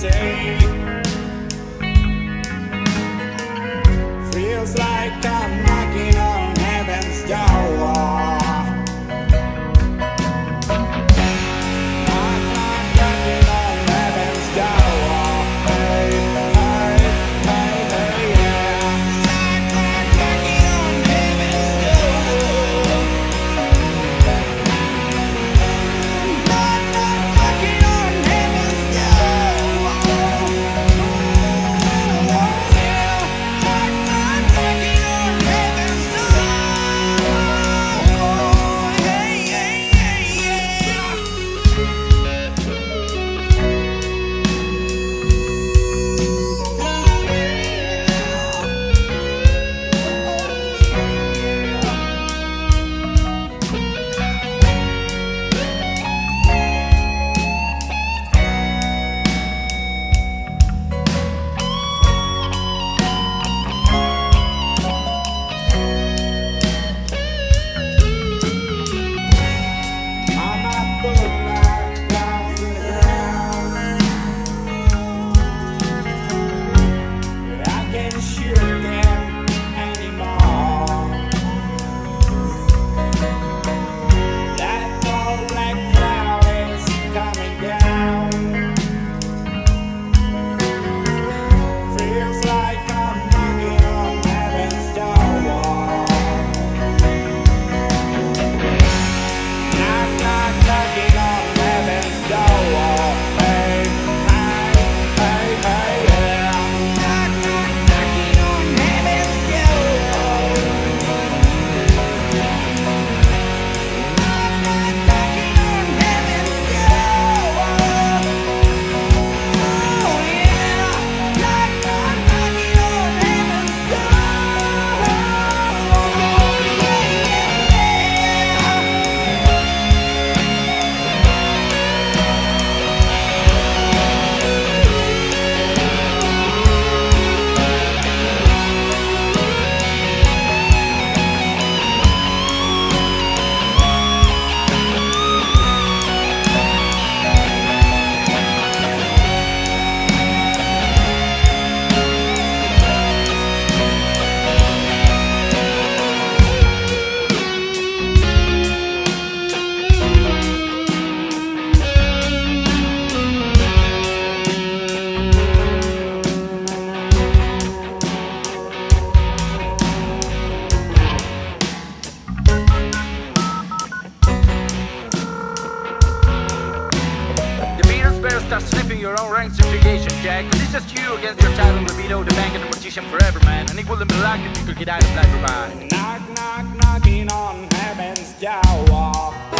say. start slipping your own ranks affiliation, Jack. Cause it's just you against your title, libido, the bank, and the magician forever, man. And it wouldn't be like if you could get out of that mind. Knock, knock, knocking on heaven's door.